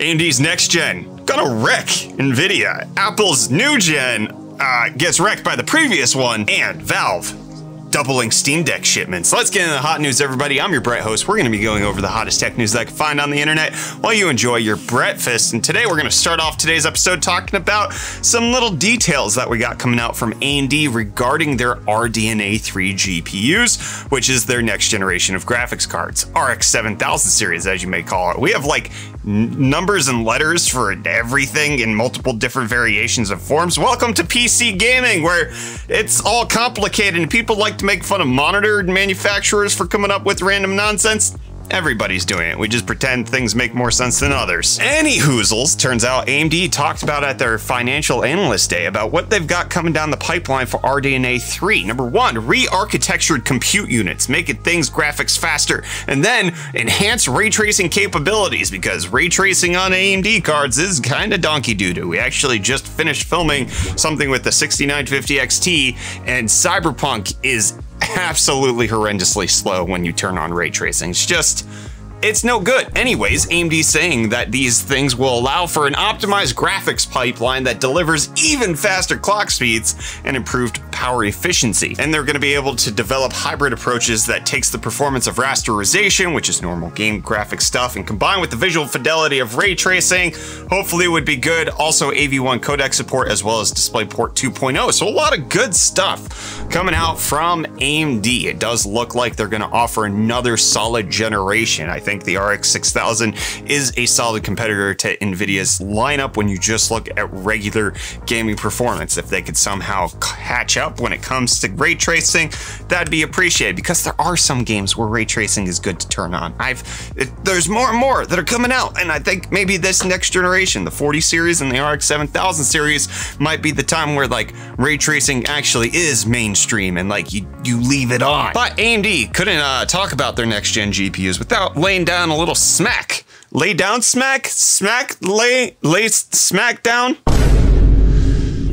AMD's next gen gonna wreck NVIDIA. Apple's new gen uh, gets wrecked by the previous one, and Valve doubling Steam Deck shipments. Let's get into the hot news, everybody. I'm your Brett host. We're going to be going over the hottest tech news that I can find on the internet while you enjoy your breakfast. And today we're going to start off today's episode talking about some little details that we got coming out from AMD regarding their RDNA 3 GPUs, which is their next generation of graphics cards, RX 7000 series, as you may call it. We have like numbers and letters for everything in multiple different variations of forms. Welcome to PC gaming, where it's all complicated and people like to make fun of monitor manufacturers for coming up with random nonsense. Everybody's doing it. We just pretend things make more sense than others. Any hoozles, turns out AMD talked about at their financial analyst day about what they've got coming down the pipeline for RDNA 3. Number one, re-architectured compute units, making things graphics faster, and then enhance ray tracing capabilities because ray tracing on AMD cards is kind of donkey doo-doo. We actually just finished filming something with the 6950 XT, and Cyberpunk is absolutely horrendously slow when you turn on ray tracing. It's just it's no good. Anyways, AMD saying that these things will allow for an optimized graphics pipeline that delivers even faster clock speeds and improved power efficiency. And they're going to be able to develop hybrid approaches that takes the performance of rasterization, which is normal game graphic stuff, and combined with the visual fidelity of ray tracing, hopefully would be good. Also AV1 codec support as well as DisplayPort 2.0. So a lot of good stuff coming out from AMD. It does look like they're going to offer another solid generation. I think think the RX 6000 is a solid competitor to NVIDIA's lineup when you just look at regular gaming performance. If they could somehow catch up when it comes to ray tracing, that'd be appreciated because there are some games where ray tracing is good to turn on. I've it, there's more and more that are coming out, and I think maybe this next generation, the 40 series and the RX 7000 series, might be the time where like ray tracing actually is mainstream and like you you leave it on. But AMD couldn't uh, talk about their next gen GPUs without laying down a little smack. Lay down smack? Smack? Lay, lay smack down?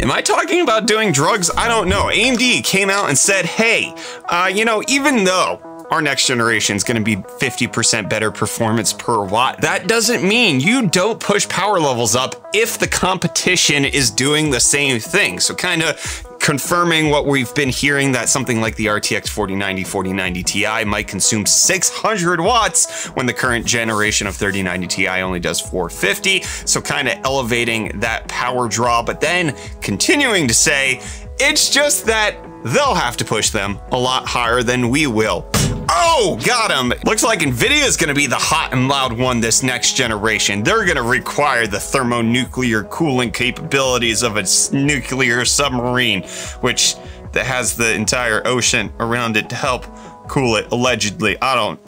Am I talking about doing drugs? I don't know. AMD came out and said, hey, uh, you know, even though our next generation is going to be 50% better performance per watt. That doesn't mean you don't push power levels up if the competition is doing the same thing. So kind of confirming what we've been hearing that something like the RTX 4090 4090 Ti might consume 600 watts when the current generation of 3090 Ti only does 450. So kind of elevating that power draw, but then continuing to say, it's just that they'll have to push them a lot higher than we will. Oh, got him. Looks like NVIDIA is going to be the hot and loud one this next generation. They're going to require the thermonuclear cooling capabilities of a nuclear submarine, which that has the entire ocean around it to help cool it, allegedly. I don't,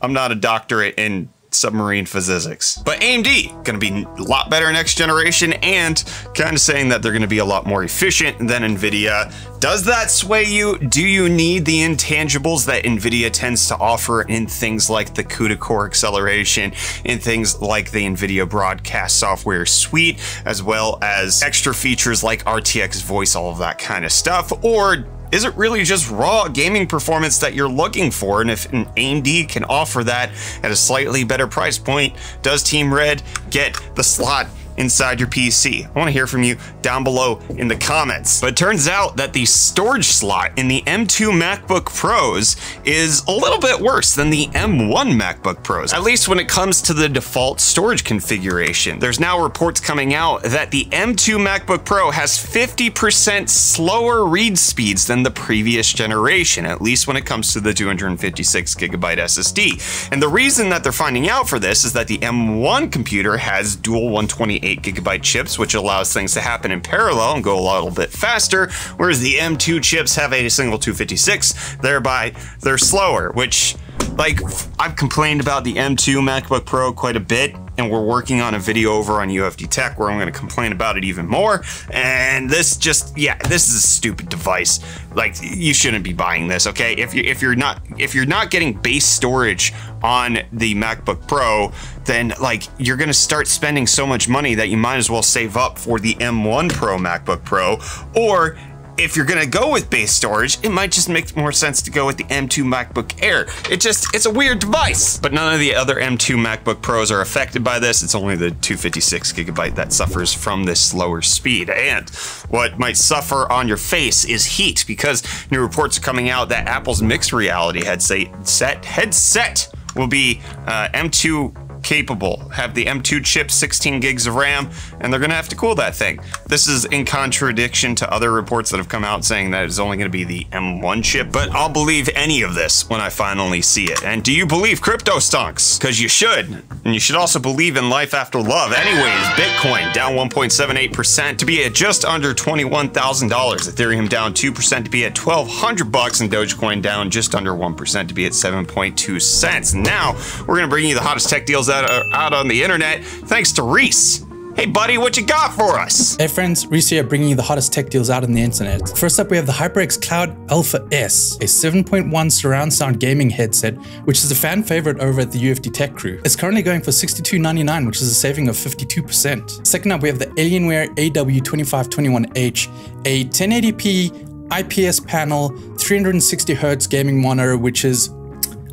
I'm not a doctorate in submarine physics. But AMD, gonna be a lot better next generation and kind of saying that they're gonna be a lot more efficient than NVIDIA. Does that sway you? Do you need the intangibles that NVIDIA tends to offer in things like the CUDA core acceleration, in things like the NVIDIA broadcast software suite, as well as extra features like RTX voice, all of that kind of stuff? Or is it really just raw gaming performance that you're looking for? And if an AMD can offer that at a slightly better price point, does Team Red get the slot inside your PC? I want to hear from you down below in the comments. But it turns out that the storage slot in the M2 MacBook Pros is a little bit worse than the M1 MacBook Pros, at least when it comes to the default storage configuration. There's now reports coming out that the M2 MacBook Pro has 50% slower read speeds than the previous generation, at least when it comes to the 256 gigabyte SSD. And the reason that they're finding out for this is that the M1 computer has dual 128 gigabyte chips, which allows things to happen in parallel and go a little bit faster, whereas the M2 chips have a single 256, thereby they're slower, which like I've complained about the M2 MacBook Pro quite a bit and we're working on a video over on UFD Tech where I'm going to complain about it even more. And this just, yeah, this is a stupid device. Like you shouldn't be buying this, okay? If you if you're not if you're not getting base storage on the MacBook Pro, then like you're to start spending so much money that you might as well save up for the M1 Pro MacBook Pro or if you're gonna go with base storage, it might just make more sense to go with the M2 MacBook Air. It just, it's a weird device. But none of the other M2 MacBook Pros are affected by this. It's only the 256 gigabyte that suffers from this slower speed. And what might suffer on your face is heat because new reports are coming out that Apple's mixed reality headset, headset will be uh, M2 capable, have the M2 chip, 16 gigs of RAM, and they're gonna have to cool that thing. This is in contradiction to other reports that have come out saying that it's only gonna be the M1 chip, but I'll believe any of this when I finally see it. And do you believe crypto stonks? Because you should. And you should also believe in life after love. Anyways, Bitcoin down 1.78% to be at just under $21,000. Ethereum down 2% to be at 1200 bucks and Dogecoin down just under 1% to be at 7.2 cents. Now, we're going to bring you the hottest tech deals out, are out on the internet thanks to Reece. Hey buddy, what you got for us? Hey friends, Reece here bringing you the hottest tech deals out on the internet. First up, we have the HyperX Cloud Alpha S, a 7.1 surround sound gaming headset, which is a fan favorite over at the UFD Tech Crew. It's currently going for $62.99, which is a saving of 52%. Second up, we have the Alienware AW2521H, a 1080p IPS panel, 360 Hz gaming monitor, which is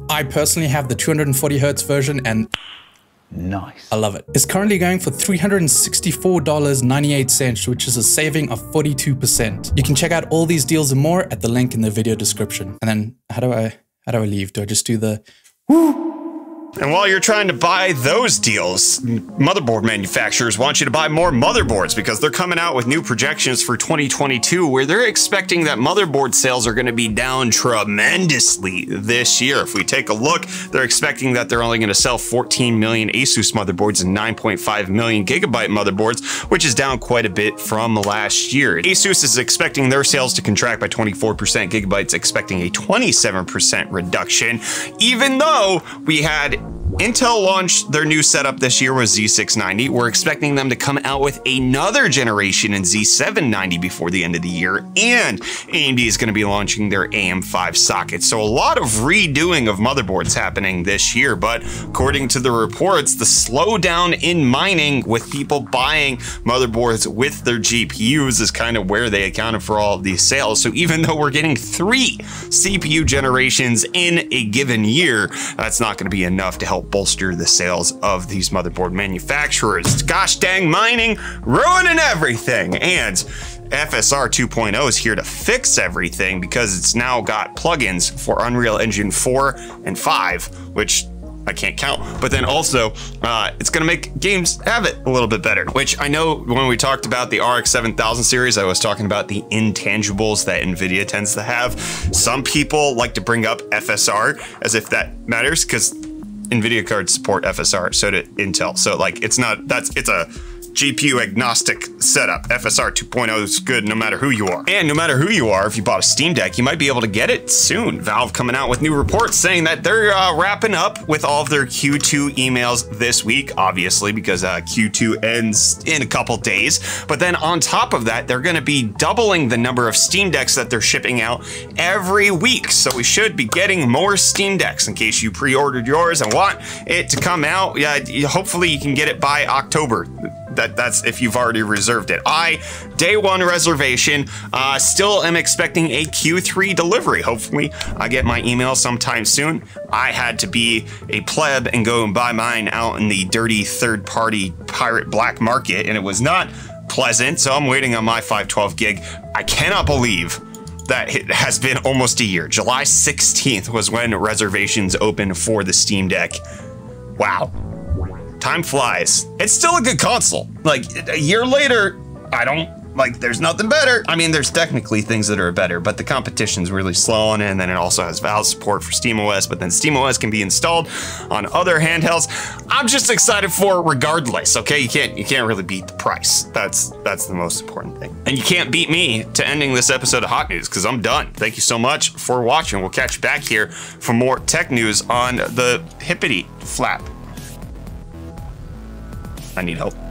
I personally have the 240 Hz version and Nice. I love it. It's currently going for $364.98, which is a saving of 42%. You can check out all these deals and more at the link in the video description. And then how do I how do I leave? Do I just do the woo? And while you're trying to buy those deals, motherboard manufacturers want you to buy more motherboards because they're coming out with new projections for 2022 where they're expecting that motherboard sales are going to be down tremendously this year. If we take a look, they're expecting that they're only going to sell 14 million Asus motherboards and 9.5 million Gigabyte motherboards, which is down quite a bit from last year. Asus is expecting their sales to contract by 24%, Gigabyte's expecting a 27% reduction, even though we had Intel launched their new setup this year with Z690. We're expecting them to come out with another generation in Z790 before the end of the year, and AMD is going to be launching their AM5 socket. So a lot of redoing of motherboards happening this year, but according to the reports, the slowdown in mining with people buying motherboards with their GPUs is kind of where they accounted for all of these sales. So even though we're getting three CPU generations in a given year, that's not going to be enough to help bolster the sales of these motherboard manufacturers. Gosh dang mining, ruining everything. And FSR 2.0 is here to fix everything because it's now got plugins for Unreal Engine 4 and 5, which I can't count. But then also, uh, it's going to make games have it a little bit better, which I know when we talked about the RX 7000 series, I was talking about the intangibles that NVIDIA tends to have. Some people like to bring up FSR as if that matters because NVIDIA cards support FSR, so did Intel. So like it's not that's it's a GPU agnostic setup. FSR 2.0 is good no matter who you are. And no matter who you are, if you bought a Steam Deck, you might be able to get it soon. Valve coming out with new reports saying that they're uh, wrapping up with all of their Q2 emails this week, obviously, because uh, Q2 ends in a couple days. But then on top of that, they're going to be doubling the number of Steam Decks that they're shipping out every week. So we should be getting more Steam Decks in case you pre-ordered yours and want it to come out. Yeah, hopefully you can get it by October that that's if you've already reserved it. I day one reservation. Uh, still am expecting a Q3 delivery. Hopefully, I get my email sometime soon. I had to be a pleb and go and buy mine out in the dirty third-party pirate black market, and it was not pleasant. So I'm waiting on my 512 gig. I cannot believe that it has been almost a year. July 16th was when reservations opened for the Steam Deck. Wow. Time flies. It's still a good console. Like a year later, I don't like there's nothing better. I mean, there's technically things that are better, but the competition's really slow it, and then it also has Valve support for SteamOS, but then SteamOS can be installed on other handhelds. I'm just excited for it regardless, okay? You can't you can't really beat the price. That's that's the most important thing. And you can't beat me to ending this episode of Hot News, because I'm done. Thank you so much for watching. We'll catch you back here for more tech news on the Hippity Flap. I need help.